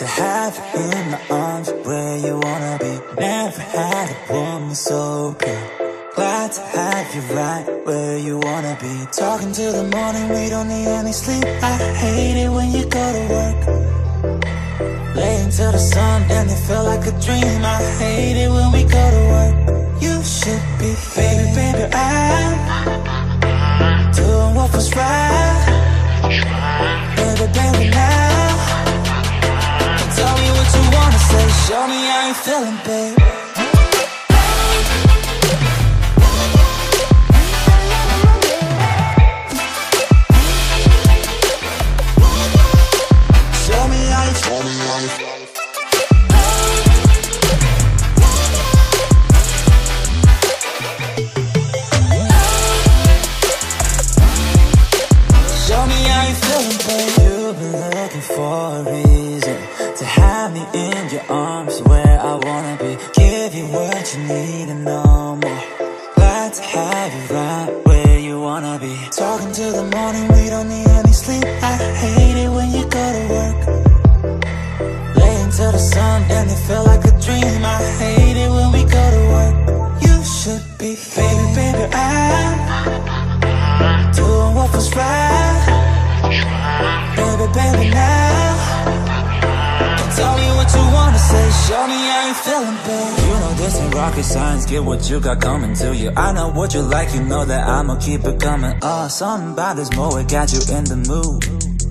to have you in my arms where you wanna be. Never had a woman so pure. Glad to have you right where you wanna be. Talking till the morning, we don't need any sleep. I hate it when you go to work. Until the sun, then it felt like a dream. I hate it when we go to work. You should be, baby, baby, I'm doing what was right. Baby, baby, now Tell me what you wanna say Show me how you feeling, babe You've been looking for a reason to have me in your arms where I wanna be. Give you what you need and no more. Glad to have you Baby, now. Tell me what you wanna say. Show me how you feeling, babe. You know this ain't rocket science. Get what you got coming to you. I know what you like. You know that I'ma keep it coming. Uh, oh, something about this mo It got you in the mood.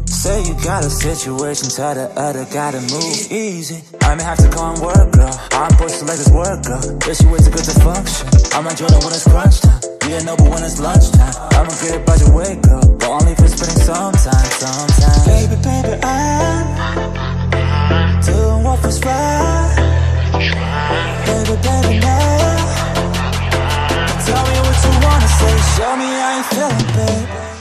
Say you got a situation Tell the other to move. Easy. I may have to go and work, girl. I'm pushed to let this work, girl. This you way too good to function. I'm enjoying it when it's crunch time Yeah, no, but when it's lunchtime. I'ma get by your way, girl But only it's spending some time, some time. Baby, baby, I'm Doing what was right. Baby, baby, now Tell me what you wanna say. Show me how you feeling, babe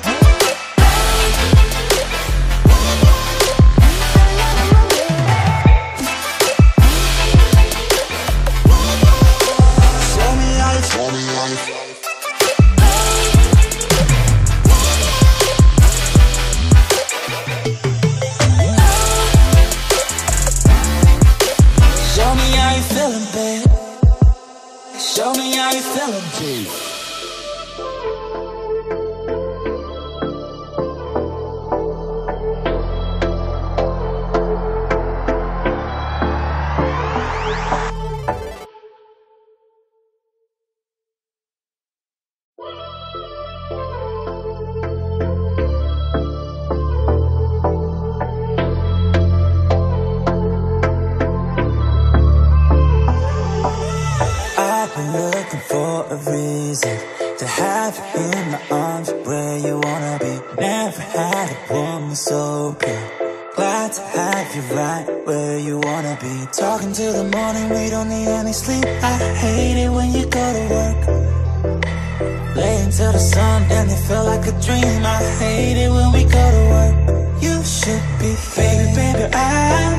Show me how you feeling, G. for a reason to have you in my arms where you wanna be. Never had a woman so pure. Glad to have you right where you wanna be. Talking till the morning, we don't need any sleep. I hate it when you go to work. Lay until the sun, then it feel like a dream. I hate it when we go to work. You should be, baby, baby, I'm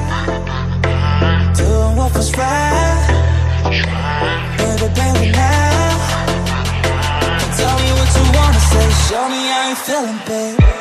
doing what was right. How you feeling, babe